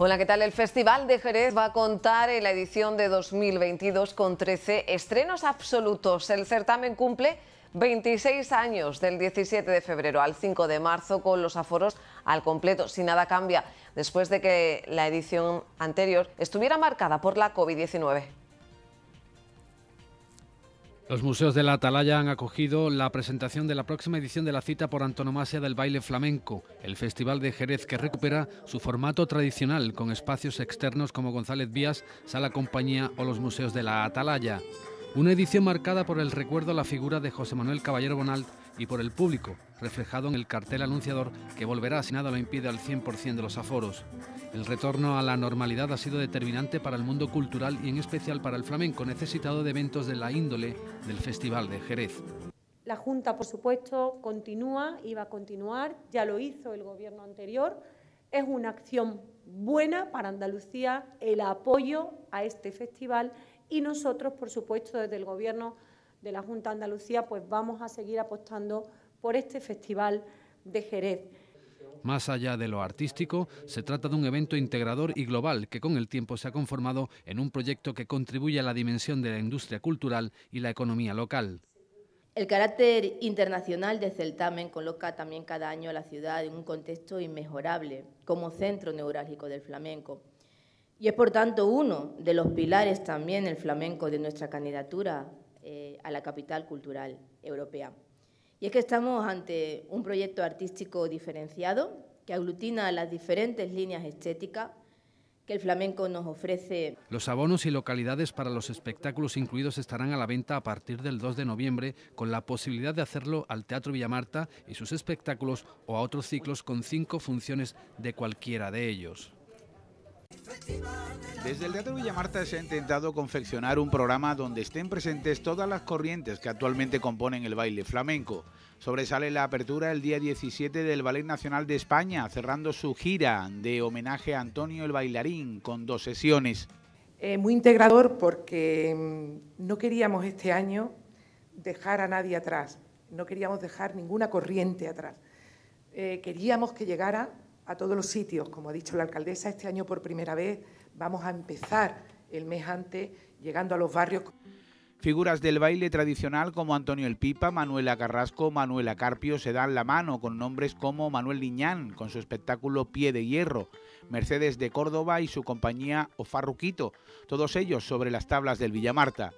Hola, ¿qué tal? El Festival de Jerez va a contar en la edición de 2022 con 13 estrenos absolutos. El certamen cumple 26 años del 17 de febrero al 5 de marzo con los aforos al completo. Si nada cambia después de que la edición anterior estuviera marcada por la COVID-19. Los museos de la Atalaya han acogido la presentación de la próxima edición de la cita por antonomasia del baile flamenco, el Festival de Jerez que recupera su formato tradicional con espacios externos como González Vías, Sala Compañía o los museos de la Atalaya. Una edición marcada por el recuerdo a la figura de José Manuel Caballero Bonald y por el público, reflejado en el cartel anunciador que volverá si nada lo impide al 100% de los aforos. El retorno a la normalidad ha sido determinante para el mundo cultural y en especial para el flamenco, necesitado de eventos de la índole del Festival de Jerez. La Junta, por supuesto, continúa y va a continuar, ya lo hizo el Gobierno anterior. Es una acción buena para Andalucía el apoyo a este festival y nosotros, por supuesto, desde el Gobierno de la Junta de Andalucía, pues vamos a seguir apostando por este festival de Jerez. Más allá de lo artístico, se trata de un evento integrador y global que con el tiempo se ha conformado en un proyecto que contribuye a la dimensión de la industria cultural y la economía local. El carácter internacional del certamen coloca también cada año a la ciudad en un contexto inmejorable como centro neurálgico del flamenco. Y es por tanto uno de los pilares también el flamenco de nuestra candidatura eh, a la capital cultural europea. Y es que estamos ante un proyecto artístico diferenciado que aglutina las diferentes líneas estéticas que el flamenco nos ofrece. Los abonos y localidades para los espectáculos incluidos estarán a la venta a partir del 2 de noviembre, con la posibilidad de hacerlo al Teatro Villamarta y sus espectáculos o a otros ciclos con cinco funciones de cualquiera de ellos. Desde el Teatro Villamarta se ha intentado confeccionar un programa donde estén presentes todas las corrientes que actualmente componen el baile flamenco. Sobresale la apertura el día 17 del Ballet Nacional de España, cerrando su gira de homenaje a Antonio el Bailarín con dos sesiones. Eh, muy integrador porque mm, no queríamos este año dejar a nadie atrás, no queríamos dejar ninguna corriente atrás. Eh, queríamos que llegara a todos los sitios. Como ha dicho la alcaldesa, este año por primera vez vamos a empezar el mes antes llegando a los barrios. Figuras del baile tradicional como Antonio El Pipa, Manuela Carrasco, Manuela Carpio se dan la mano con nombres como Manuel Liñán con su espectáculo Pie de Hierro, Mercedes de Córdoba y su compañía Ofarruquito, todos ellos sobre las tablas del Villamarta.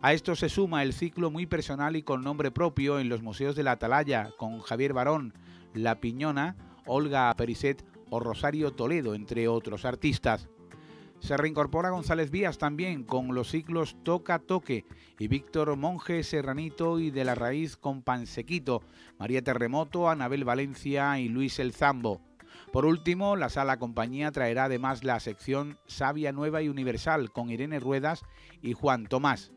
A esto se suma el ciclo muy personal y con nombre propio en los museos de la Atalaya, con Javier Barón, La Piñona, Olga Periset o Rosario Toledo, entre otros artistas. Se reincorpora González Vías también con los ciclos Toca Toque y Víctor Monje Serranito y de la Raíz con Pansequito, María Terremoto, Anabel Valencia y Luis El Zambo. Por último, la sala compañía traerá además la sección Sabia Nueva y Universal con Irene Ruedas y Juan Tomás.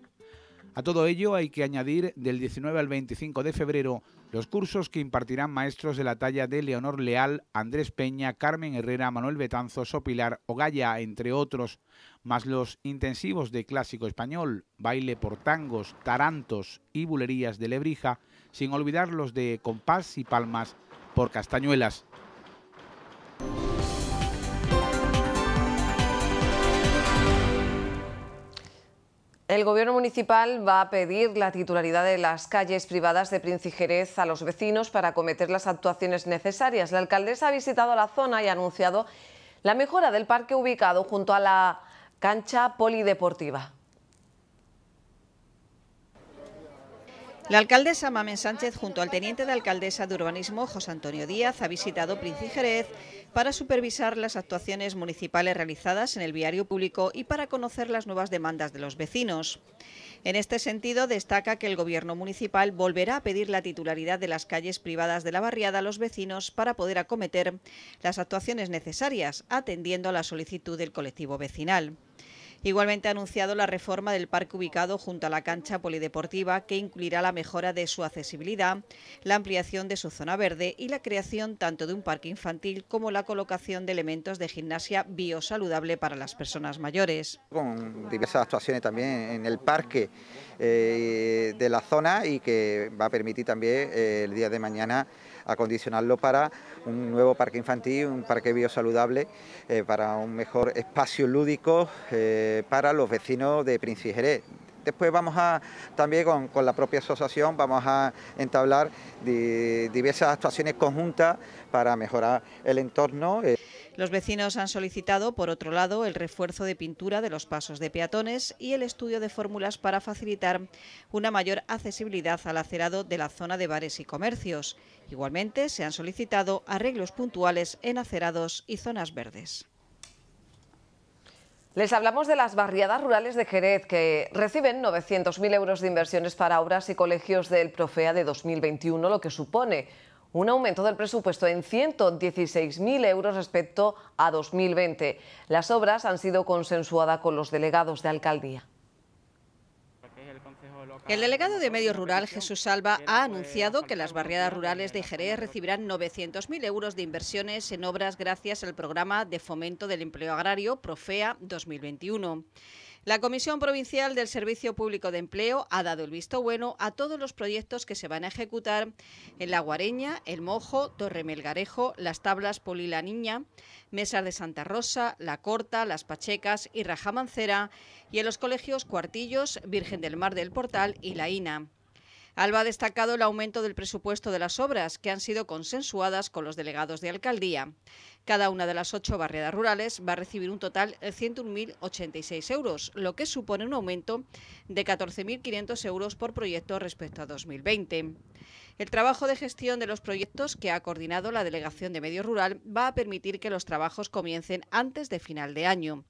A todo ello hay que añadir del 19 al 25 de febrero los cursos que impartirán maestros de la talla de Leonor Leal, Andrés Peña, Carmen Herrera, Manuel Betanzo, Sopilar o Gaya, entre otros, más los intensivos de clásico español, baile por tangos, tarantos y bulerías de Lebrija, sin olvidar los de compás y palmas por castañuelas. El Gobierno municipal va a pedir la titularidad de las calles privadas de Princijerez a los vecinos para acometer las actuaciones necesarias. La alcaldesa ha visitado la zona y ha anunciado la mejora del parque ubicado junto a la cancha polideportiva. La alcaldesa Mamen Sánchez, junto al teniente de alcaldesa de urbanismo José Antonio Díaz, ha visitado Princijerez para supervisar las actuaciones municipales realizadas en el viario público y para conocer las nuevas demandas de los vecinos. En este sentido, destaca que el Gobierno municipal volverá a pedir la titularidad de las calles privadas de la barriada a los vecinos para poder acometer las actuaciones necesarias, atendiendo a la solicitud del colectivo vecinal. Igualmente ha anunciado la reforma del parque ubicado junto a la cancha polideportiva que incluirá la mejora de su accesibilidad, la ampliación de su zona verde y la creación tanto de un parque infantil como la colocación de elementos de gimnasia biosaludable para las personas mayores. Con diversas actuaciones también en el parque eh, de la zona y que va a permitir también eh, el día de mañana acondicionarlo para un nuevo parque infantil, un parque biosaludable, eh, para un mejor espacio lúdico eh, para los vecinos de Príncipe Jerez. Después vamos a, también con, la propia asociación, vamos a entablar diversas actuaciones conjuntas para mejorar el entorno. Los vecinos han solicitado, por otro lado, el refuerzo de pintura de los pasos de peatones y el estudio de fórmulas para facilitar una mayor accesibilidad al acerado de la zona de bares y comercios. Igualmente, se han solicitado arreglos puntuales en acerados y zonas verdes. Les hablamos de las barriadas rurales de Jerez, que reciben 900.000 euros de inversiones para obras y colegios del Profea de 2021, lo que supone un aumento del presupuesto en 116.000 euros respecto a 2020. Las obras han sido consensuadas con los delegados de alcaldía. El delegado de Medio Rural, Jesús Salva, ha anunciado que las barriadas rurales de Jerez recibirán 900.000 euros de inversiones en obras gracias al programa de fomento del empleo agrario Profea 2021. La Comisión Provincial del Servicio Público de Empleo ha dado el visto bueno a todos los proyectos que se van a ejecutar en La Guareña, El Mojo, Torre Melgarejo, Las Tablas Poli La Niña, Mesas de Santa Rosa, La Corta, Las Pachecas y Rajamancera y en los colegios Cuartillos, Virgen del Mar del Portal y La Ina. Alba ha destacado el aumento del presupuesto de las obras, que han sido consensuadas con los delegados de alcaldía. Cada una de las ocho barriadas rurales va a recibir un total de 101.086 euros, lo que supone un aumento de 14.500 euros por proyecto respecto a 2020. El trabajo de gestión de los proyectos que ha coordinado la Delegación de Medio Rural va a permitir que los trabajos comiencen antes de final de año.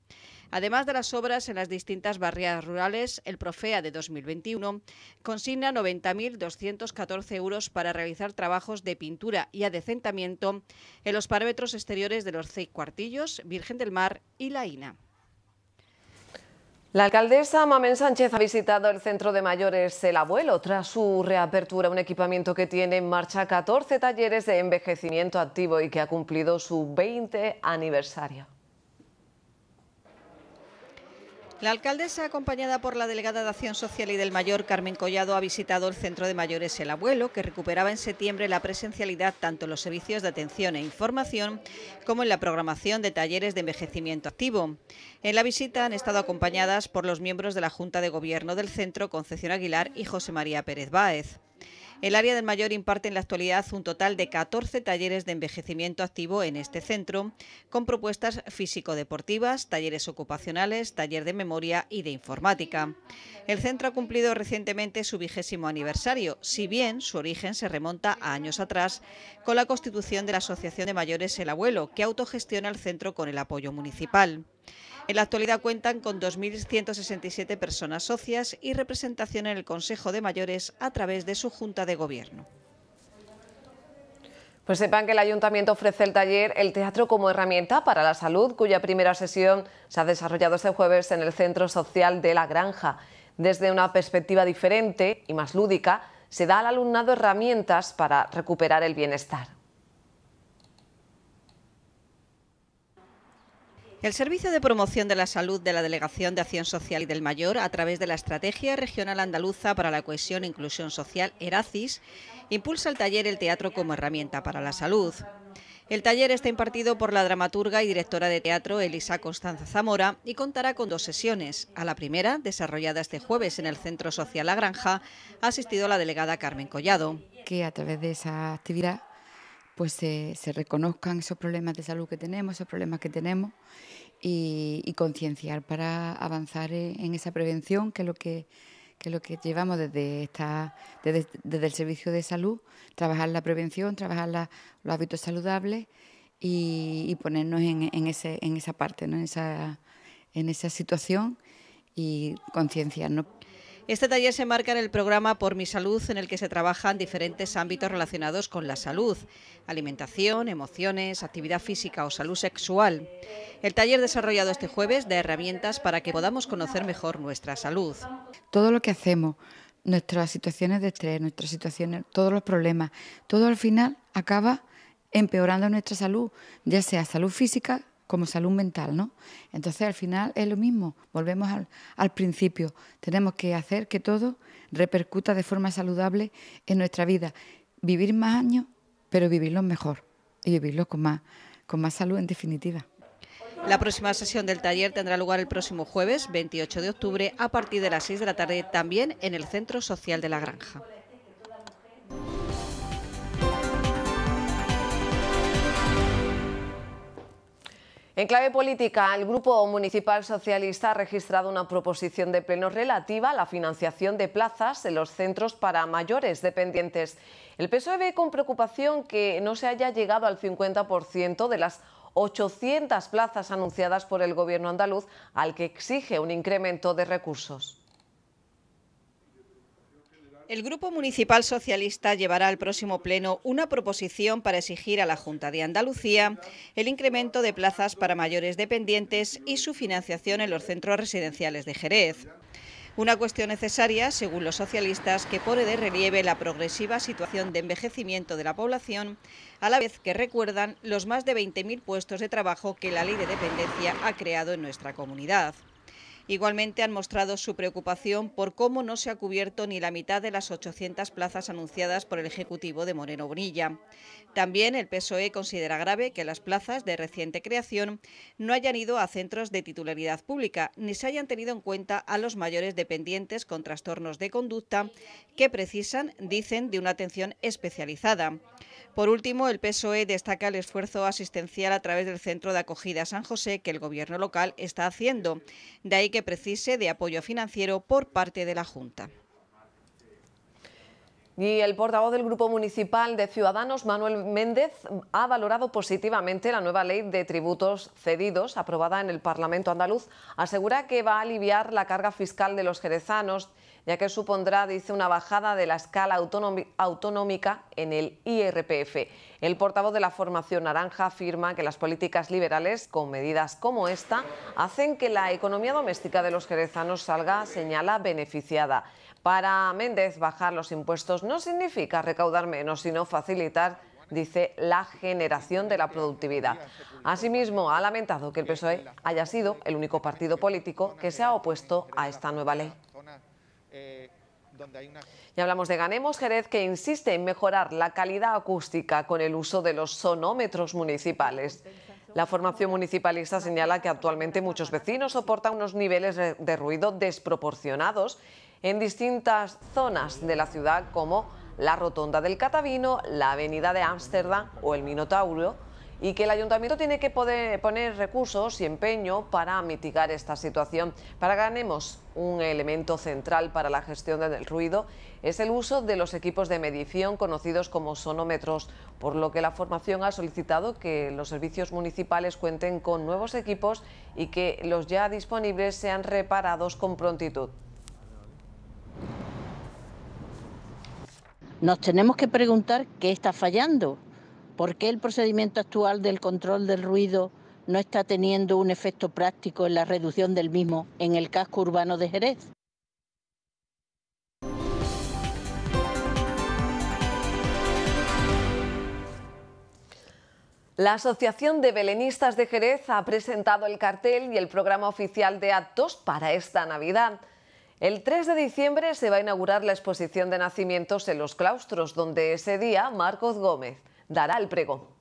Además de las obras en las distintas barriadas rurales, el Profea de 2021 consigna 90.214 euros para realizar trabajos de pintura y adecentamiento en los parámetros exteriores de los seis cuartillos, Virgen del Mar y La Ina. La alcaldesa Mamen Sánchez ha visitado el centro de mayores El Abuelo tras su reapertura, un equipamiento que tiene en marcha 14 talleres de envejecimiento activo y que ha cumplido su 20 aniversario. La alcaldesa, acompañada por la delegada de Acción Social y del Mayor, Carmen Collado, ha visitado el Centro de Mayores El Abuelo, que recuperaba en septiembre la presencialidad tanto en los servicios de atención e información como en la programación de talleres de envejecimiento activo. En la visita han estado acompañadas por los miembros de la Junta de Gobierno del Centro, Concepción Aguilar y José María Pérez Báez. El área del mayor imparte en la actualidad un total de 14 talleres de envejecimiento activo en este centro, con propuestas físico-deportivas, talleres ocupacionales, taller de memoria y de informática. El centro ha cumplido recientemente su vigésimo aniversario, si bien su origen se remonta a años atrás con la constitución de la Asociación de Mayores El Abuelo, que autogestiona el centro con el apoyo municipal. En la actualidad cuentan con 2.167 personas socias y representación en el Consejo de Mayores a través de su Junta de Gobierno. Pues sepan que el Ayuntamiento ofrece el taller El Teatro como herramienta para la salud, cuya primera sesión se ha desarrollado este jueves en el Centro Social de La Granja. Desde una perspectiva diferente y más lúdica, se da al alumnado herramientas para recuperar el bienestar. El Servicio de Promoción de la Salud de la Delegación de Acción Social y del Mayor, a través de la Estrategia Regional Andaluza para la Cohesión e Inclusión Social, ERACIS, impulsa el taller El Teatro como herramienta para la salud. El taller está impartido por la dramaturga y directora de teatro Elisa Constanza Zamora y contará con dos sesiones. A la primera, desarrollada este jueves en el Centro Social La Granja, ha asistido la delegada Carmen Collado. Que a través de esa actividad pues se, reconozcan esos problemas de salud que tenemos, esos problemas que tenemos y, concienciar para avanzar en, esa prevención, que es lo que, lo que llevamos desde, esta, desde, el servicio de salud, trabajar la prevención, trabajar los hábitos saludables y, ponernos en, ese, en esa parte, ¿no? en, esa, en esa situación y concienciarnos. Este taller se marca en el programa Por mi Salud, en el que se trabajan diferentes ámbitos relacionados con la salud, alimentación, emociones, actividad física o salud sexual. El taller desarrollado este jueves da herramientas para que podamos conocer mejor nuestra salud. Todo lo que hacemos, nuestras situaciones de estrés, nuestras situaciones, todos los problemas, todo al final acaba empeorando nuestra salud, ya sea salud física, como salud mental, ¿no? Entonces al final es lo mismo, volvemos al, principio, tenemos que hacer que todo repercuta de forma saludable en nuestra vida, vivir más años, pero vivirlos mejor y vivirlos con más, con más salud en definitiva. La próxima sesión del taller tendrá lugar el próximo jueves 28 de octubre a partir de las 6 de la tarde también en el Centro Social de la Granja. En clave política, el Grupo Municipal Socialista ha registrado una proposición de pleno relativa a la financiación de plazas en los centros para mayores dependientes. El PSOE ve con preocupación que no se haya llegado al 50% de las 800 plazas anunciadas por el Gobierno andaluz, al que exige un incremento de recursos. El Grupo Municipal Socialista llevará al próximo Pleno una proposición para exigir a la Junta de Andalucía el incremento de plazas para mayores dependientes y su financiación en los centros residenciales de Jerez. Una cuestión necesaria, según los socialistas, que pone de relieve la progresiva situación de envejecimiento de la población, a la vez que recuerdan los más de 20.000 puestos de trabajo que la ley de dependencia ha creado en nuestra comunidad. Igualmente han mostrado su preocupación por cómo no se ha cubierto ni la mitad de las 800 plazas anunciadas por el Ejecutivo de Moreno Bonilla. También el PSOE considera grave que las plazas de reciente creación no hayan ido a centros de titularidad pública ni se hayan tenido en cuenta a los mayores dependientes con trastornos de conducta que precisan, dicen, de una atención especializada. Por último, el PSOE destaca el esfuerzo asistencial a través del Centro de Acogida San José que el Gobierno local está haciendo. De ahí que precise de apoyo financiero por parte de la Junta. Y el portavoz del Grupo Municipal de Ciudadanos, Manuel Méndez, ha valorado positivamente la nueva ley de tributos cedidos aprobada en el Parlamento andaluz. Asegura que va a aliviar la carga fiscal de los jerezanos ya que supondrá, dice, una bajada de la escala autonómica en el IRPF. El portavoz de la formación naranja afirma que las políticas liberales, con medidas como esta, hacen que la economía doméstica de los jerezanos salga, señala, beneficiada. Para Méndez, bajar los impuestos no significa recaudar menos, sino facilitar dice, la generación de la productividad. Asimismo, ha lamentado que el PSOE haya sido el único partido político que se ha opuesto a esta nueva ley. Eh, y hablamos de Ganemos Jerez, que insiste en mejorar la calidad acústica con el uso de los sonómetros municipales. La formación municipalista señala que actualmente muchos vecinos soportan unos niveles de ruido desproporcionados en distintas zonas de la ciudad, como la Rotonda del Catavino, la Avenida de Ámsterdam o el Minotauro, y que el ayuntamiento tiene que poner recursos y empeño para mitigar esta situación. Para Ganemos, un elemento central para la gestión del ruido es el uso de los equipos de medición conocidos como sonómetros, por lo que la formación ha solicitado que los servicios municipales cuenten con nuevos equipos y que los ya disponibles sean reparados con prontitud. Nos tenemos que preguntar qué está fallando ¿Por qué el procedimiento actual del control del ruido no está teniendo un efecto práctico en la reducción del mismo en el casco urbano de Jerez? La Asociación de Belenistas de Jerez ha presentado el cartel y el programa oficial de actos para esta Navidad. El 3 de diciembre se va a inaugurar la exposición de nacimientos en los claustros, donde ese día Marcos Gómez dará el pregón.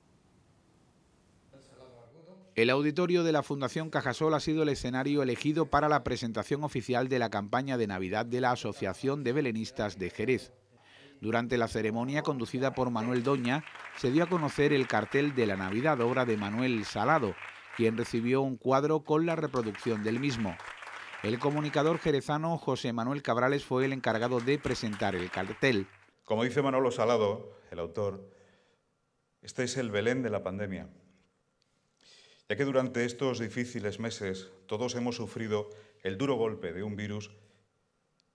El auditorio de la Fundación Cajasol ha sido el escenario elegido para la presentación oficial de la campaña de Navidad de la Asociación de Belenistas de Jerez. Durante la ceremonia conducida por Manuel Doña, se dio a conocer el cartel de la Navidad, obra de Manuel Salado, quien recibió un cuadro con la reproducción del mismo. El comunicador jerezano José Manuel Cabrales fue el encargado de presentar el cartel. Como dice Manolo Salado, el autor, este es el Belén de la pandemia, ya que durante estos difíciles meses todos hemos sufrido el duro golpe de un virus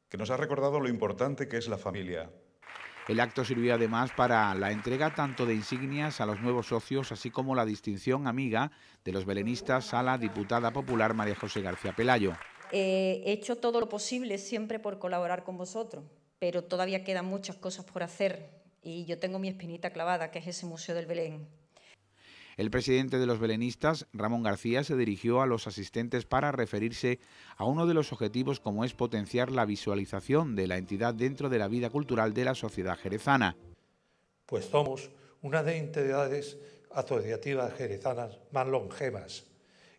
que nos ha recordado lo importante que es la familia. El acto sirvió además para la entrega tanto de insignias a los nuevos socios, así como la distinción amiga de los belenistas a la diputada popular María José García Pelayo. he hecho todo lo posible siempre por colaborar con vosotros, pero todavía quedan muchas cosas por hacer y yo tengo mi espinita clavada, que es ese Museo del Belén. El presidente de los belenistas, Ramón García, se dirigió a los asistentes para referirse a uno de los objetivos como es potenciar la visualización de la entidad dentro de la vida cultural de la sociedad jerezana. Pues somos una de las entidades asociativas jerezanas más longevas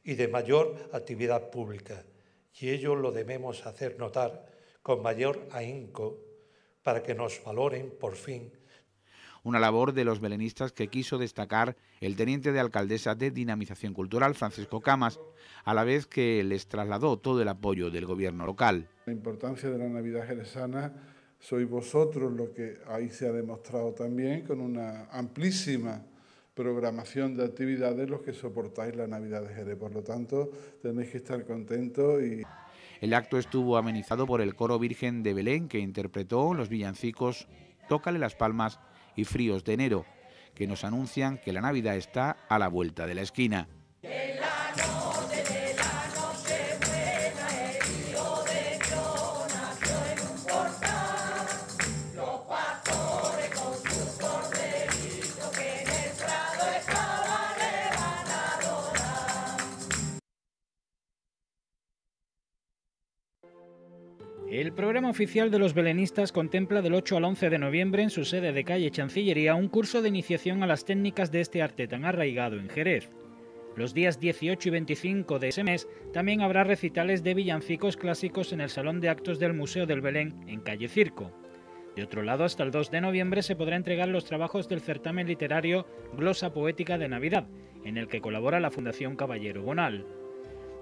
y de mayor actividad pública, y ello lo debemos hacer notar con mayor ahínco para que nos valoren por fin una labor de los belenistas que quiso destacar el teniente de alcaldesa de Dinamización Cultural, Francisco Camas, a la vez que les trasladó todo el apoyo del gobierno local. La importancia de la Navidad jerezana sois vosotros lo que ahí se ha demostrado también con una amplísima programación de actividades los que soportáis la Navidad de Jerez. Por lo tanto, tenéis que estar contentos y... El acto estuvo amenizado por el coro Virgen de Belén que interpretó los villancicos Tócale las palmas y fríos de enero, que nos anuncian que la Navidad está a la vuelta de la esquina. El programa oficial de los belenistas contempla del 8 al 11 de noviembre en su sede de calle Chancillería un curso de iniciación a las técnicas de este arte tan arraigado en Jerez. Los días 18 y 25 de ese mes también habrá recitales de villancicos clásicos en el Salón de Actos del Museo del Belén en calle Circo. De otro lado, hasta el 2 de noviembre se podrá entregar los trabajos del certamen literario Glosa Poética de Navidad, en el que colabora la Fundación Caballero Bonal.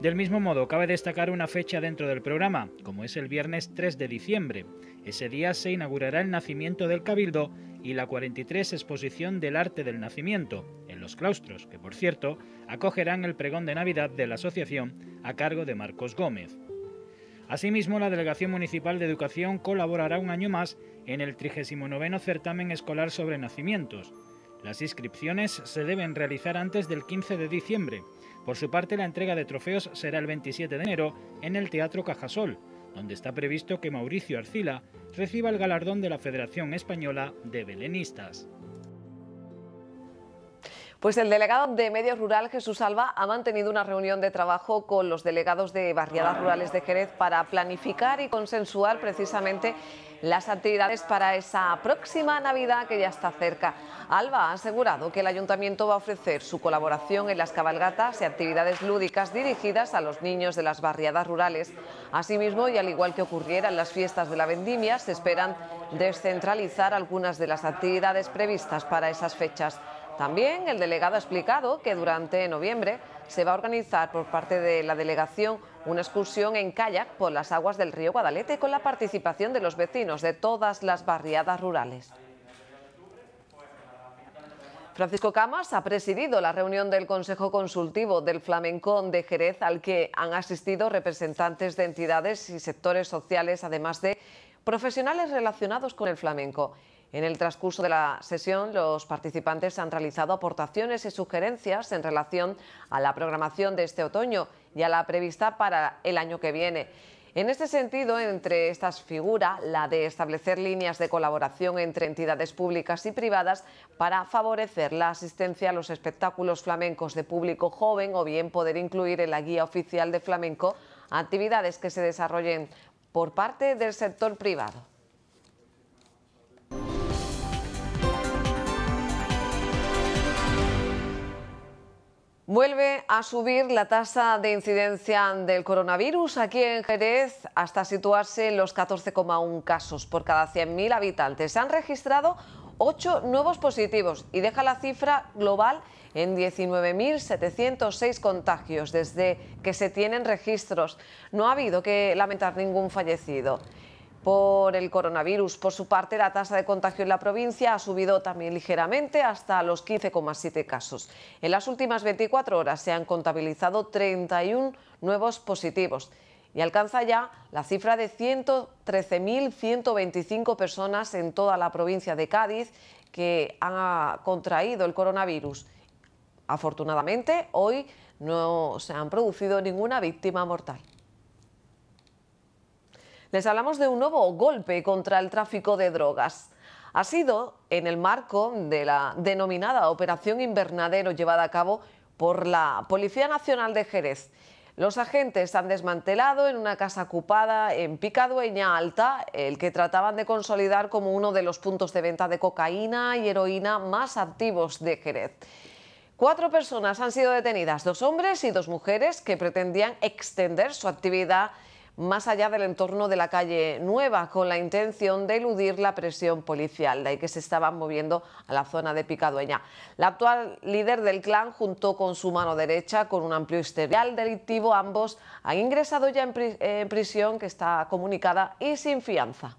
Del mismo modo, cabe destacar una fecha dentro del programa, como es el viernes 3 de diciembre. Ese día se inaugurará el nacimiento del Cabildo y la 43 exposición del arte del nacimiento, en los claustros, que por cierto acogerán el pregón de Navidad de la asociación a cargo de Marcos Gómez. Asimismo, la Delegación Municipal de Educación colaborará un año más en el 39 certamen escolar sobre nacimientos. Las inscripciones se deben realizar antes del 15 de diciembre por su parte, la entrega de trofeos será el 27 de enero en el Teatro Cajasol, donde está previsto que Mauricio Arcila reciba el galardón de la Federación Española de Belenistas. Pues el delegado de Medio Rural, Jesús Alba, ha mantenido una reunión de trabajo con los delegados de barriadas rurales de Jerez para planificar y consensuar precisamente las actividades para esa próxima Navidad que ya está cerca. Alba ha asegurado que el ayuntamiento va a ofrecer su colaboración en las cabalgatas y actividades lúdicas dirigidas a los niños de las barriadas rurales. Asimismo, y al igual que ocurriera en las fiestas de la vendimia, se esperan descentralizar algunas de las actividades previstas para esas fechas. También el delegado ha explicado que durante noviembre se va a organizar por parte de la delegación una excursión en kayak por las aguas del río Guadalete con la participación de los vecinos de todas las barriadas rurales. Francisco Camas ha presidido la reunión del Consejo Consultivo del Flamenco de Jerez al que han asistido representantes de entidades y sectores sociales, además de profesionales relacionados con el flamenco. En el transcurso de la sesión, los participantes han realizado aportaciones y sugerencias en relación a la programación de este otoño y a la prevista para el año que viene. En este sentido, entre estas figura la de establecer líneas de colaboración entre entidades públicas y privadas para favorecer la asistencia a los espectáculos flamencos de público joven o bien poder incluir en la guía oficial de flamenco actividades que se desarrollen por parte del sector privado. Vuelve a subir la tasa de incidencia del coronavirus aquí en Jerez hasta situarse en los 14,1 casos por cada 100.000 habitantes. Se han registrado 8 nuevos positivos y deja la cifra global en 19.706 contagios desde que se tienen registros. No ha habido que lamentar ningún fallecido por el coronavirus. Por su parte, la tasa de contagio en la provincia ha subido también ligeramente hasta los 15,7 casos. En las últimas 24 horas se han contabilizado 31 nuevos positivos y alcanza ya la cifra de 113.125 personas en toda la provincia de Cádiz que han contraído el coronavirus. Afortunadamente, hoy no se han producido ninguna víctima mortal. Les hablamos de un nuevo golpe contra el tráfico de drogas. Ha sido en el marco de la denominada Operación Invernadero llevada a cabo por la Policía Nacional de Jerez. Los agentes han desmantelado en una casa ocupada en Picadueña Alta, el que trataban de consolidar como uno de los puntos de venta de cocaína y heroína más activos de Jerez. Cuatro personas han sido detenidas, dos hombres y dos mujeres que pretendían extender su actividad más allá del entorno de la calle Nueva, con la intención de eludir la presión policial, de ahí que se estaban moviendo a la zona de Picadueña. La actual líder del clan, junto con su mano derecha, con un amplio historial delictivo, ambos han ingresado ya en, prisión, que está comunicada y sin fianza.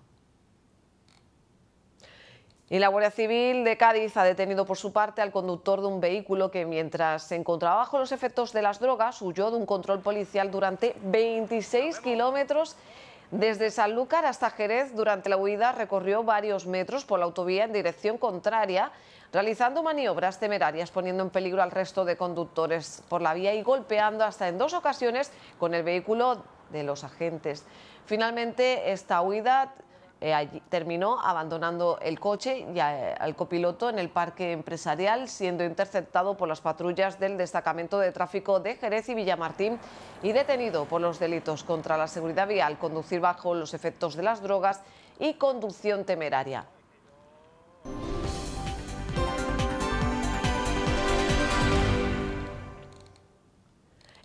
Y la Guardia Civil de Cádiz ha detenido por su parte al conductor de un vehículo que mientras se encontraba bajo los efectos de las drogas huyó de un control policial durante 26 kilómetros desde Sanlúcar hasta Jerez. Durante la huida recorrió varios metros por la autovía en dirección contraria, realizando maniobras temerarias, poniendo en peligro al resto de conductores por la vía y golpeando hasta en dos ocasiones con el vehículo de los agentes. Finalmente, esta huida eh, terminó abandonando el coche y al copiloto en el parque empresarial, siendo interceptado por las patrullas del destacamento de tráfico de Jerez y Villamartín y detenido por los delitos contra la seguridad vial, conducir bajo los efectos de las drogas y conducción temeraria.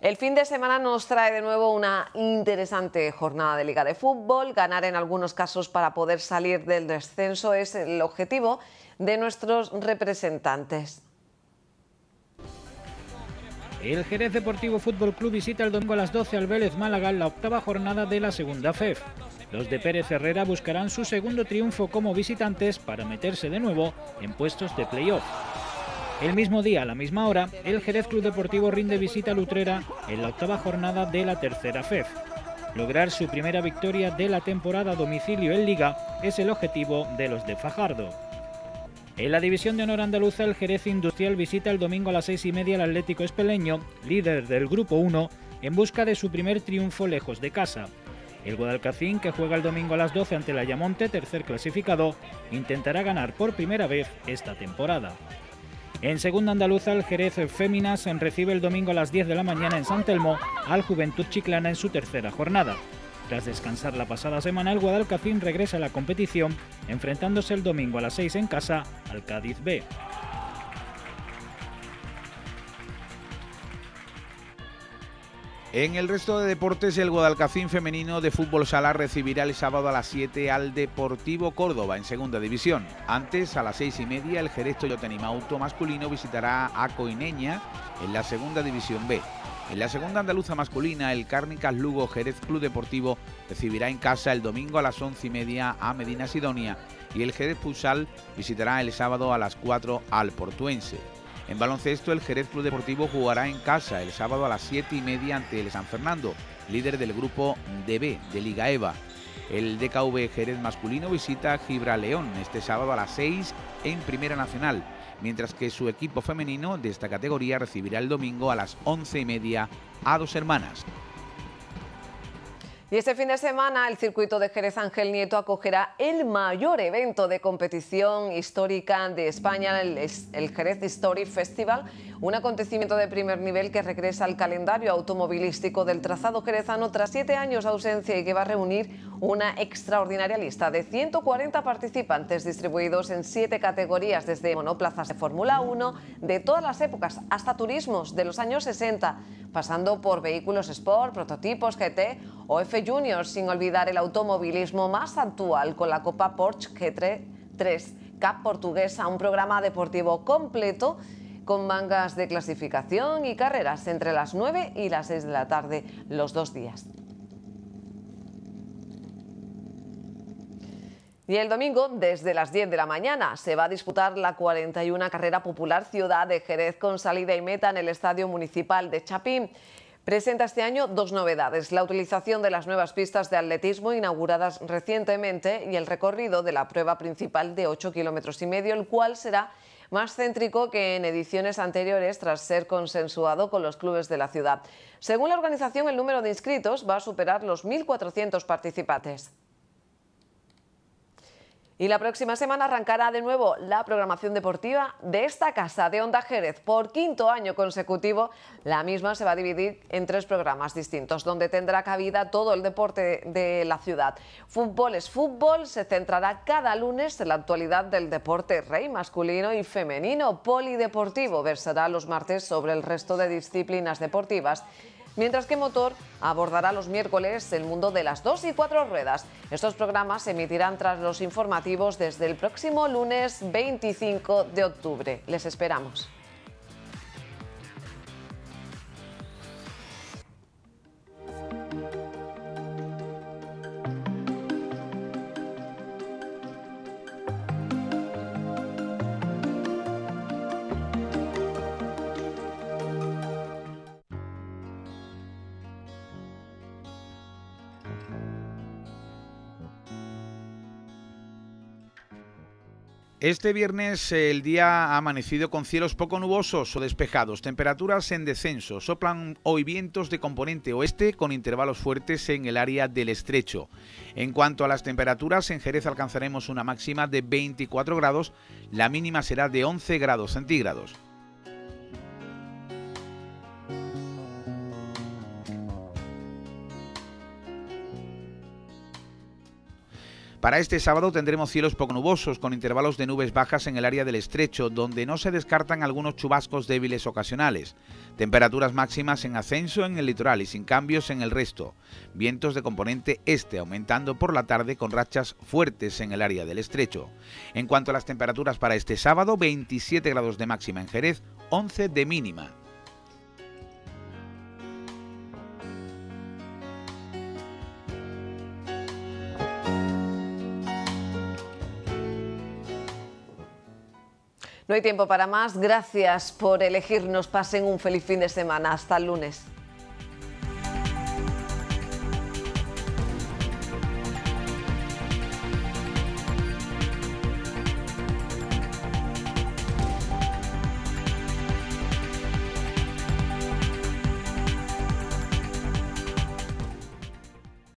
El fin de semana nos trae de nuevo una interesante jornada de Liga de Fútbol. Ganar en algunos casos para poder salir del descenso es el objetivo de nuestros representantes. El Jerez Deportivo Fútbol Club visita el domingo a las 12 al Vélez Málaga en la octava jornada de la segunda FEF. Los de Pérez Herrera buscarán su segundo triunfo como visitantes para meterse de nuevo en puestos de playoff. El mismo día, a la misma hora, el Jerez Club Deportivo rinde visita a Lutrera en la octava jornada de la tercera FEF. Lograr su primera victoria de la temporada domicilio en Liga es el objetivo de los de Fajardo. En la división de honor andaluza, el Jerez Industrial visita el domingo a las seis y media al Atlético Espeleño, líder del Grupo 1, en busca de su primer triunfo lejos de casa. El Guadalcacín, que juega el domingo a las 12 ante el Ayamonte, tercer clasificado, intentará ganar por primera vez esta temporada. En segunda andaluza, el Jerez Féminas recibe el domingo a las 10 de la mañana en San Telmo al Juventud Chiclana en su tercera jornada. Tras descansar la pasada semana, el Guadalcacín regresa a la competición, enfrentándose el domingo a las 6 en casa al Cádiz B. En el resto de deportes, el Guadalcacín femenino de fútbol sala recibirá el sábado a las 7 al Deportivo Córdoba en segunda división. Antes, a las 6 y media, el Jerez Toyota Auto masculino visitará a Coineña en la segunda división B. En la segunda andaluza masculina, el Cárnicas Lugo Jerez Club Deportivo recibirá en casa el domingo a las 11 y media a Medina Sidonia y el Jerez Pusal visitará el sábado a las 4 al Portuense. En baloncesto, el Jerez Club Deportivo jugará en casa el sábado a las 7 y media ante el San Fernando, líder del grupo DB de Liga EVA. El DKV Jerez masculino visita Gibraleón este sábado a las 6 en Primera Nacional, mientras que su equipo femenino de esta categoría recibirá el domingo a las 11 y media a dos hermanas. Y este fin de semana el circuito de Jerez Ángel Nieto acogerá el mayor evento de competición histórica de España, el, Jerez History Festival, un acontecimiento de primer nivel que regresa al calendario automovilístico del trazado jerezano tras siete años de ausencia y que va a reunir una extraordinaria lista de 140 participantes distribuidos en siete categorías, desde monoplazas de Fórmula 1 de todas las épocas hasta turismos de los años 60, pasando por vehículos Sport, prototipos GT o F Junior, sin olvidar el automovilismo más actual con la Copa Porsche GT3 Cup portuguesa, un programa deportivo completo con mangas de clasificación y carreras entre las 9 y las 6 de la tarde los dos días. Y el domingo, desde las 10 de la mañana, se va a disputar la 41 Carrera Popular Ciudad de Jerez con salida y meta en el Estadio Municipal de Chapín. Presenta este año dos novedades, la utilización de las nuevas pistas de atletismo inauguradas recientemente y el recorrido de la prueba principal de 8 kilómetros y medio, el cual será más céntrico que en ediciones anteriores tras ser consensuado con los clubes de la ciudad. Según la organización, el número de inscritos va a superar los 1.400 participantes. Y la próxima semana arrancará de nuevo la programación deportiva de esta casa de Onda Jerez. Por quinto año consecutivo, la misma se va a dividir en tres programas distintos, donde tendrá cabida todo el deporte de la ciudad. Fútbol es fútbol, se centrará cada lunes en la actualidad del deporte rey masculino y femenino. Polideportivo versará los martes sobre el resto de disciplinas deportivas mientras que Motor abordará los miércoles el mundo de las dos y cuatro ruedas. Estos programas se emitirán tras los informativos desde el próximo lunes 25 de octubre. Les esperamos. Este viernes el día ha amanecido con cielos poco nubosos o despejados, temperaturas en descenso. Soplan hoy vientos de componente oeste con intervalos fuertes en el área del estrecho. En cuanto a las temperaturas, en Jerez alcanzaremos una máxima de 24 grados, la mínima será de 11 grados centígrados. Para este sábado tendremos cielos poco nubosos con intervalos de nubes bajas en el área del estrecho, donde no se descartan algunos chubascos débiles ocasionales. Temperaturas máximas en ascenso en el litoral y sin cambios en el resto. Vientos de componente este aumentando por la tarde con rachas fuertes en el área del estrecho. En cuanto a las temperaturas para este sábado, 27 grados de máxima en Jerez, 11 de mínima. No hay tiempo para más. Gracias por elegirnos. Pasen un feliz fin de semana. Hasta el lunes.